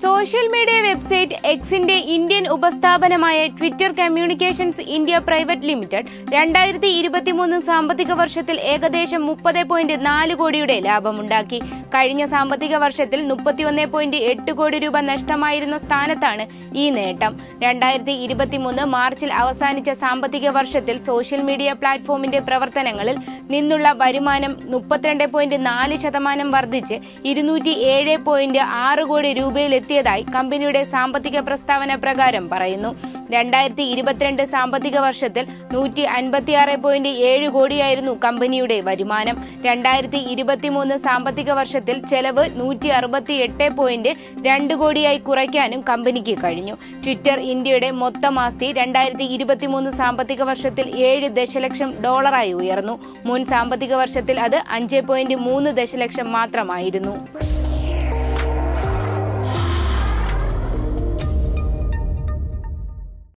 Social media website എക്സിന്റെ Indian ഉപസ്ഥാപനമായ Twitter communications India private limited രണ്ടായിരത്തി ഇരുപത്തിമൂന്ന് സാമ്പത്തിക വർഷത്തിൽ ഏകദേശം മുപ്പത് പോയിന്റ് നാല് കോടിയുടെ ലാഭമുണ്ടാക്കി. കഴിഞ്ഞ സാമ്പത്തിക വർഷത്തിൽ മുപ്പത്തിയൊന്ന് പോയിന്റ് എട്ട് കോടി രൂപ നഷ്ടമായിരുന്ന സ്ഥാനത്താണ് ഈ നേട്ടം. രണ്ടായിരത്തി ഇരുപത്തിമൂന്ന് മാർച്ചിൽ അവസാനിച്ച സാമ്പത്തിക വർഷത്തിൽ സോഷ്യൽ മീഡിയ പ്ലാറ്റ്ഫോമിന്റെ പ്രവർത്തനങ്ങളിൽ നിന്നുള്ള വരുമാനം മുപ്പത്തിരണ്ട് പോയിന്റ് നാല് ശതമാനം വർദ്ധിച്ച് ഇരുന്നൂറ്റി ഏഴ് പോയിന്റ് ആറ് കോടി രൂപയിലെത്തിയതായി കമ്പനിയുടെ സാമ്പത്തിക പ്രസ്താവന പ്രകാരം പറയുന്നു. രണ്ടായിരത്തി ഇരുപത്തിരണ്ട് സാമ്പത്തിക വർഷത്തിൽ നൂറ്റി അൻപത്തിയാറ് പോയിന്റ് ഏഴ് കോടിയായിരുന്നു കമ്പനിയുടെ വരുമാനം. രണ്ടായിരത്തി ഇരുപത്തിമൂന്ന് സാമ്പത്തിക വർഷത്തിൽ ചെലവ് നൂറ്റി അറുപത്തി എട്ട് പോയിന്റ് രണ്ട് കോടിയായി കുറയ്ക്കാനും കമ്പനിക്ക് കഴിഞ്ഞു. ട്വിറ്റർ ഇന്ത്യയുടെ മൊത്തം ആസ്തി രണ്ടായിരത്തി ഇരുപത്തിമൂന്ന് സാമ്പത്തിക വർഷത്തിൽ ഏഴ് ദശലക്ഷം ഡോളറായി ഉയർന്നു. മുൻ സാമ്പത്തിക വർഷത്തിൽ അത് അഞ്ച് പോയിന്റ് മൂന്ന് ദശലക്ഷം മാത്രമായിരുന്നു.